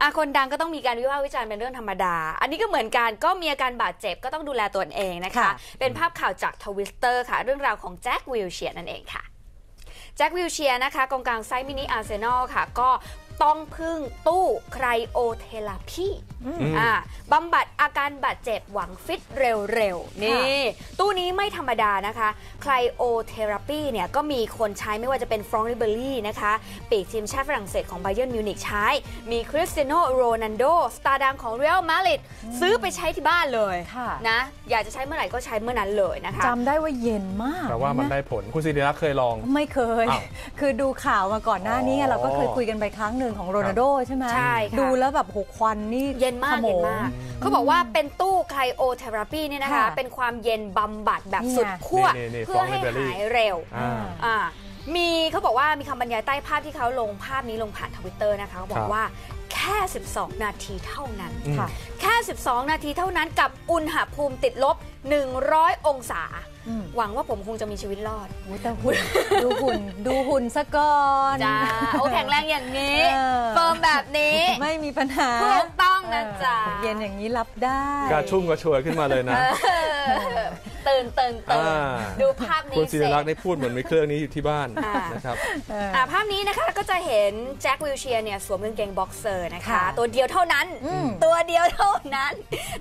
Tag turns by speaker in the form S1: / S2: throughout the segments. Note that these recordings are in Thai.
S1: อะคนดังก็ต้องมีการวิพากษ์วิจารณ์เป็นเรื่องธรรมดา อันนี้ก็เหมือนกันก็มีอาการบาดเจ็บก็ต้องดูแลตัวเองนะคะ
S2: ค่ะ
S1: เป็นภาพข่าวจากทวิตเตอร์ค่ะ เรื่องราวของแจ็ควิลเชียร์นั่นเองค่ะแจ็ควิลเชียร์นะคะกองกลาง size mini อาร์เซนอลค่ะ ก็ ต้องพึ่งตู้ cryotherapy อื
S2: ม
S1: อ่าบำบัดอาการบาดเจ็บหวังฟิตเร็วๆ นี่ ตู้นี้ไม่ธรรมดานะคะ cryotherapy เนี่ย ก็มีคนใช้ไม่ว่าจะเป็นฟรองค์ ริเบรี่นะคะ ปีกทีมชาติฝรั่งเศสของไบเ e ร์นมิวนิกใช้ มีคริสเตียโนโรนัลโด สตาร์ดังของเรอัลมาดริดซื้อไปใช้ที่บ้านเลย
S2: ค่ะ
S1: นะ อยากจะใช้เมื่อไหร่ก็ใช้เมื่อนั้นเลยนะคะ
S2: จำได้ว่าเย็นมาก
S3: แต่ว่ามัน
S2: นะ
S3: ได้ผล คุณศิริรักษ์เคยลอง
S2: ไม่เคย
S3: อ้าว
S2: คือดูข่าวมาก่อนหน้านี้ไง
S3: อ๋อ
S2: เราก็เคยคุยกันไปครั้งหนึ่งของโรนัลโดใช่ไหม
S1: ใช่ค่ะ
S2: ดูแล้วแบบหมอกควันนี่
S1: เย็นมาก
S2: ขโม
S1: เย็น
S2: ง
S1: มาก เขาบอกว่าเป็นตู้ cryotherapy เนี่ยนะคะ
S2: ค่ะ
S1: เป็นความเย็นบำบัดแบบ
S2: นี่ไง
S1: สุดขั้ว
S3: นี่นี่
S1: เพื่อให้
S3: Frog Library
S1: หายเร็ว
S3: อ่า
S1: อ่ามีเขาบอกว่ามีคำบรรยายใต้ภาพที่เขาลงภาพนี้ลงผ่านทวิตเตอร์นะคะเขาบอกค
S3: รับ
S1: ว่าแค่ 12 นาทีเท่านั้น
S3: อืม
S2: ค่ะ
S1: แค่ 12 นาทีเท่านั้นกับอุณหภูมิติดลบ 100 องศา
S2: อืม
S1: หวังว่าผมคงจะมีชีวิตรอด
S2: อุ๊ยแต่หุ่นดูหุ่นดูหุ่นซะก่อน
S1: จ้าโอ้แข็งแรงอย่างนี้
S2: เออ
S1: firm แบบนี้
S2: ไม่มีปัญหา
S1: ถูกต้องนะจ๊ะ
S2: เออเย็นอย่างนี้รับได้
S3: กระชุ่มกระชวยขึ้นมาเลยนะ
S1: ตื่นตื่นตื่น
S3: อ่า
S1: ดูภาพนี้
S3: คุณศิ
S1: เส
S3: ริ
S1: ร็
S3: รั
S1: จ
S3: กษ์ได้พูดเหมือนมีเครื่องนี้อยู่ที่บ้าน
S1: อ่านะ
S3: ครับ
S2: เออ
S1: อ่าภาพนี้นะคะก็จะเห็นแจ็ควิลเชียร์เนี่ยสวมกางเกงบ็อกเซอร์นะคะ
S2: ค่ะ
S1: ตัวเดียวเท่านั้น
S2: อืม
S1: ตัวเดียวเท่านั้น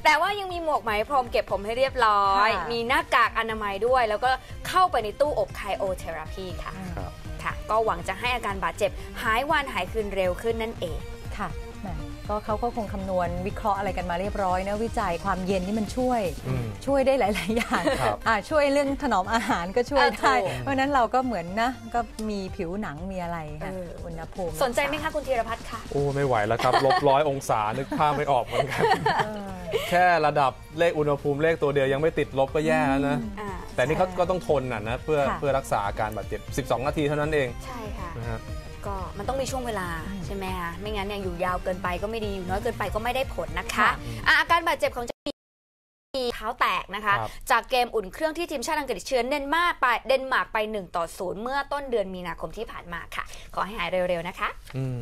S1: แต่ว่ายังมีหมวกไหมพรมเก็บผมให้เรียบร้อย
S2: ค่ะ
S1: มีหน้ากากอนามัยด้วย แล้วก็เข้าไปในตู้อบ cryotherapy ค่ะ
S3: ครับ
S1: ค่ะ ก็หวังจะให้อาการบาดเจ็บหายวันหายคืนเร็วขึ้นนั่นเอง
S2: ค่ะแหมก็เขาก็คงคำนวณวิเคราะห์อะไรกันมาเรียบร้อยนะวิจัยความเย็นนี่มันช่วย
S3: อืม
S2: ช่วยได้หลาย ๆ อย่าง
S3: ครับ
S2: อ่าช่วยเรื่องถนอมอาหารก็ช่วย
S1: เออ
S2: ได้
S1: ถูก
S2: เพราะฉะนั้นเราก็เหมือนนะก็มีผิวหนังมีอะไรค่ะ
S1: เออ
S2: อุณหภูมิ
S1: สนใจไหมคะคุณธีรพัฒน์ค่ะ
S3: โอ้ไม่ไหวแล้วครับลบร้อยองศานึกภาพไม่ออกเหมือนกัน
S2: เออ
S3: แค่ระดับเลขอุณหภูมิเลขตัวเดียวยังไม่ติดลบก็แย่แล้วนะ
S1: อ่า
S3: แต่นี่เขา
S2: ใช่
S3: ก็ต้องทนน่ะนะเพื่อ
S2: ค่ะ
S3: เพื่อรักษาอาการบาดเจ็บ 12 นาทีเท่านั้นเอง
S1: ใช่ค่ะ
S3: นะฮะ
S1: ก็มันต้องมีช่วงเวลาใช่ไหมคะไม่งั้นเนี่ยอยู่ยาวเกินไปก็ไม่ดีอยู่น้อยเกินไปก็ไม่ได้ผลนะคะ
S2: ค่ะ
S1: อะอาการบาดเจ็บของเจมีมีเท้าแตกนะคะ
S3: ครับ
S1: จากเกมอุ่นเครื่องที่ทีมชาติอังกฤษเชื้อเดนมาร์กไปเดนมาร์กไป1ต่อ0เมื่อต้นเดือนมีนาคมที่ผ่านมาค่ะ ขอให้หายเร็วๆนะคะ
S3: อืม